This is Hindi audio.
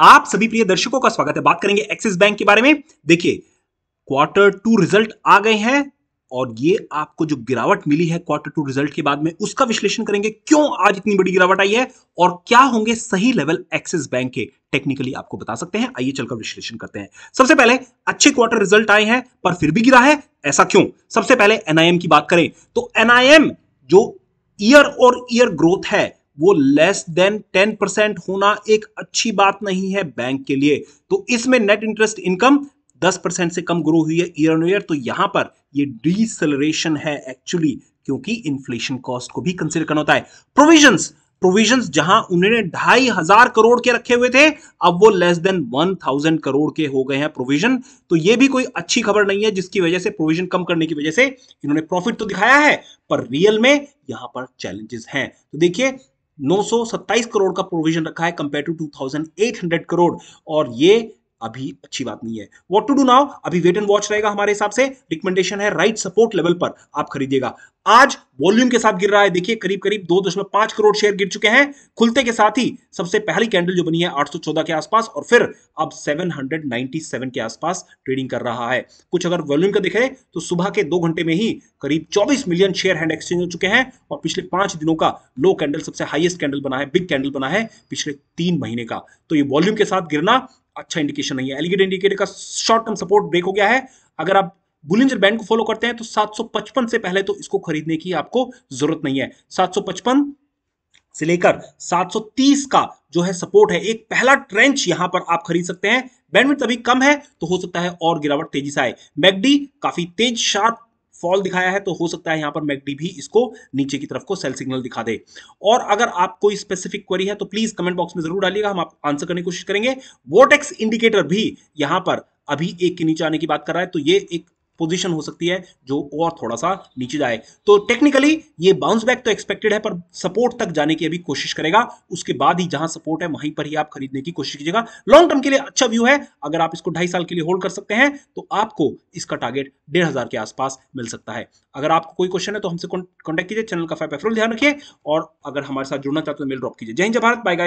आप सभी प्रिय दर्शकों का स्वागत है। बात करेंगे एक्सिस बैंक के बारे में। देखिए क्वार्टर टू रिज़ल्ट आ गए हैं और ये आपको जो गिरावट मिली है क्वार्टर टू रिज़ल्ट के बाद में, उसका विश्लेषण करेंगे क्यों आज इतनी बड़ी गिरावट आई है और क्या होंगे सही लेवल एक्सिस बैंक के। टेक्निकली आपको बता सकते हैं। आइए चलकर विश्लेषण करते हैं। सबसे पहले, अच्छे क्वार्टर रिज़ल्ट आए हैं, पर फिर भी गिरा है। ऐसा क्यों? सबसे पहले एनआईएम की बात करें। तो एनआईएम जो ईयर और ईयर ग्रोथ है वो लेस देन टेन परसेंट होना एक अच्छी बात नहीं है बैंक के लिए। तो इसमें नेट इंटरेस्ट इनकम दस परसेंट से कम ग्रो हुई है ईयर ऑन ईयर तो यहाँ पर ये डिसलरेशन है एक्चुअली क्योंकि इन्फ्लेशन कॉस्ट को भी कंसिडर करना होता है। प्रोविजंस प्रोविजंस जहाँ उन्होंने ढाई हज़ार करोड़ के रखे हुए थे, अब वो less than one thousand crore के हो गए हैं प्रोविज़न तो ये भी कोई अच्छी खबर नहीं है, जिसकी वजह से प्रोविज़न कम करने की वजह से इन्होंने प्रॉफिट तो दिखाया है, पर रियल में यहाँ पर चैलेंजेस हैं। तो देखिए 927 करोड़ का प्रोविज़न रखा है कंपेयर टू 2800 करोड़। और ये अभी अच्छी बात नहीं है। वॉट टू डू नाउ अभी वेट एंड वॉच रहेगा हमारे हिसाब से। रिकमेंडेशन है राइट सपोर्ट लेवल पर आप खरीदिएगा। आज वॉल्यूम के साथ गिर रहा है। देखिए करीब करीब दो दशमलव पाँच करोड़ शेयर गिर चुके हैं। खुलते के साथ ही सबसे पहली कैंडल जो बनी है 814 के आसपास और फिर अब 797 के आसपास ट्रेडिंग कर रहा है। कुछ अगर वॉल्यूम का दिखे तो सुबह के दो घंटे में ही करीब 24 मिलियन शेयर हैंड एक्सचेंज हो चुके हैं और पिछले पाँच दिनों का लो कैंडल सबसे हाईएस्ट कैंडल बना है बिग कैंडल बना है पिछले तीन महीने का। तो ये वॉल्यूम के साथ गिरना अच्छा इंडिकेशन नहीं है। एलिगेट इंडिकेटर का शॉर्ट टर्म सपोर्ट ब्रेक हो गया है। अगर आप बुलिंजर बैंड को फॉलो करते हैं तो 755 से पहले तो इसको खरीदने की आपको ज़रूरत नहीं है। 755 से लेकर 730 का जो है सपोर्ट है, एक पहला ट्रेंच यहाँ पर आप खरीद सकते हैं। बैंडविड्थ अभी कम है तो हो सकता है और गिरावट तेज़ी से आए। मैगडी काफ़ी तेज शार्प फॉल दिखाया है तो हो सकता है यहाँ पर मैकडी भी इसको नीचे की तरफ़ को सेल सिग्नल दिखा दे। और अगर आप कोई स्पेसिफिक क्वेरी है तो प्लीज़ कमेंट बॉक्स में ज़रूर डालिएगा, हम आप आंसर करने की कोशिश करेंगे। वोटेक्स इंडिकेटर भी यहाँ पर अभी एक के नीचे आने की बात कर रहा है तो ये एक पोजीशन हो सकती है, जो और थोड़ा सा नीचे जाए। तो टेक्निकली ये बाउंस बैक तो एक्सपेक्टेड है, पर सपोर्ट तक जाने की अभी कोशिश करेगा। उसके बाद ही जहाँ सपोर्ट है, वहीं पर ही आप खरीदने की कोशिश कीजिएगा। लॉन्ग टर्म के लिए अच्छा व्यू है। अगर आप इसको ढाई साल के लिए होल्ड कर सकते हैं तो आपको इसका टारगेट डेढ़ हज़ार के आसपास मिल सकता है। अगर आपको कोई क्वेश्चन है तो हमसे कॉन्टेक्ट कीजिए। चैनल का फाइव ध्यान रखिए। और अगर हमारे साथ जुड़ना चाहते तो मेल ड्रॉप कीजिए। जय हिंद भारत। Bye guys